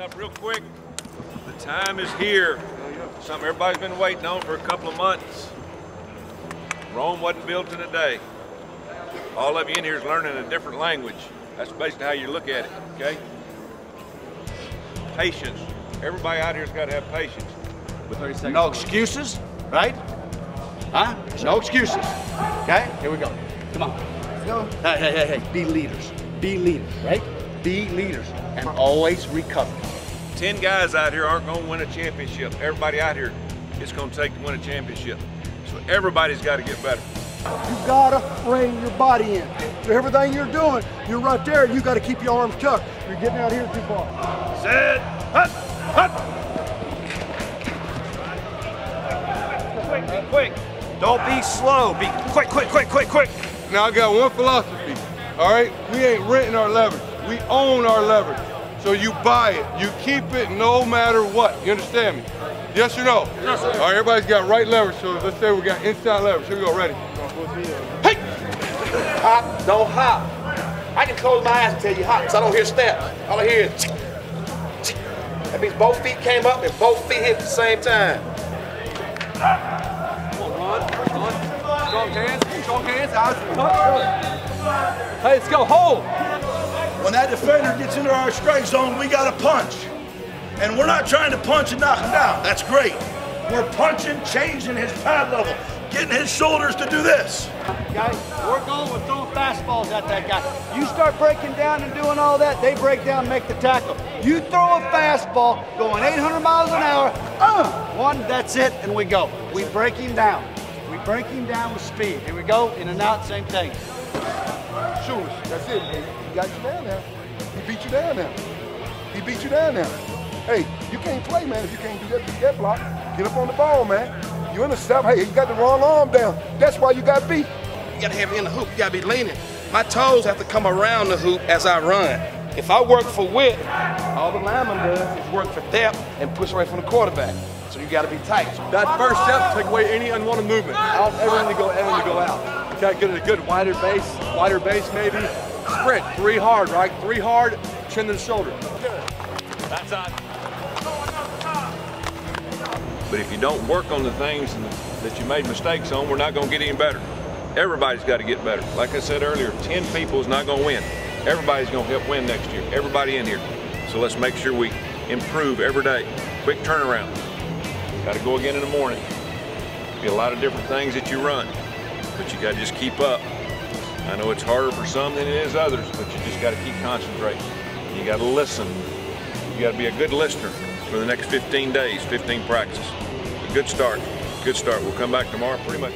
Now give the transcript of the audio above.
Up real quick. The time is here. Something everybody's been waiting on for a couple of months. Rome wasn't built in a day. All of you in here is learning a different language. That's basically how you look at it, okay? Patience. Everybody out here's got to have patience. With No excuses, right? Huh? No excuses. Okay? Here we go. Come on. Let's go. Hey, hey, hey, hey. Be leaders. Be leaders, right? Be leaders. And always recover. Ten guys out here aren't going to win a championship. Everybody out here is going to take to win a championship. So everybody's got to get better. You gotta rein your body in. So everything you're doing, you're right there. You gotta keep your arms tucked. You're getting out here too far. Set. Hut. Hut. Quick, be quick. Don't be slow. Be quick, quick, quick, quick, quick. Now I got one philosophy, all right? We ain't renting our leverage. We own our leverage. So you buy it. You keep it no matter what. You understand me? Yes or no? Yes, sir. All right, everybody's got right leverage. So let's say we got inside leverage. Here we go, ready? Hey! Hop, don't hop. I can close my eyes and tell you hop because I don't hear steps. All I hear is chick, chick. That means both feet came up and both feet hit at the same time. Come on, run. Strong hands, strong hands, out. Hey, let's go, hold. When that defender gets into our strike zone, we got to punch. And we're not trying to punch and knock him down. That's great. We're punching, changing his pad level, getting his shoulders to do this. Guys, we're going with throwing fastballs at that guy. You start breaking down and doing all that, they break down and make the tackle. You throw a fastball going 800 miles an hour, uh, one, that's it, and we go. We break him down. We break him down with speed. Here we go, in and out, same thing. Shoulders, that's it. Hey, he got you down now. He beat you down now. He beat you down now. Hey, you can't play, man, if you can't do that, beat that block. Get up on the ball, man. You in the intercept. Hey, you got the wrong arm down. That's why you got beat. You gotta have it in the hoop. You gotta be leaning. My toes have to come around the hoop as I run. If I work for width, all the lineman does is work for depth and push away from the quarterback. So you gotta be tight. That first step take away any unwanted movement. Out, everything to go, everything to go out. You gotta get a good wider base, wider base maybe. Sprint, three hard, right? Three hard, chin to the shoulder. That's on. But if you don't work on the things that you made mistakes on, we're not going to get any better. Everybody's got to get better. Like I said earlier, 10 people is not going to win. Everybody's going to help win next year. Everybody in here. So let's make sure we improve every day. Quick turnaround. Got to go again in the morning. Be a lot of different things that you run, but you got to just keep up. I know it's harder for some than it is others, but you just got to keep concentrating. You got to listen. You got to be a good listener for the next 15 days, 15 practices. A good start. Good start. We'll come back tomorrow pretty much